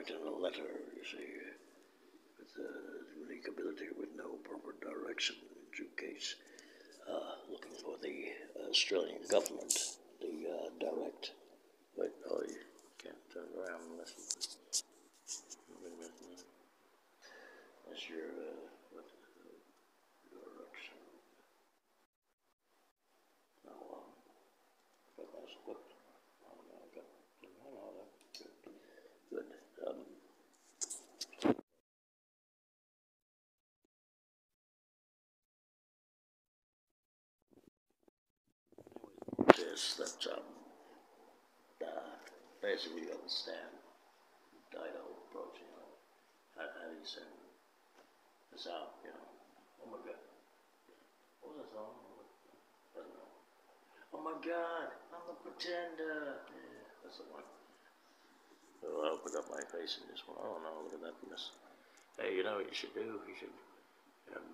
marked in a letter, you see, with uh, unique ability with no proper direction, in due case, uh, looking for the Australian government, the uh, direct. Wait, oh, you can't turn around a. That's your, uh, what, direction. Now, um, got my script. Oh, no, I got, no, no, that's good. Good, um. That, uh, basically you understand Dido approach, you know, how, you send this out, you know? Oh my God. What was that song? I don't know. Oh my God, I'm the pretender. Yeah, that's the one. Oh, I'll put up my face in this one. Oh no, look at that mess. Hey, you know what you should do? You should um,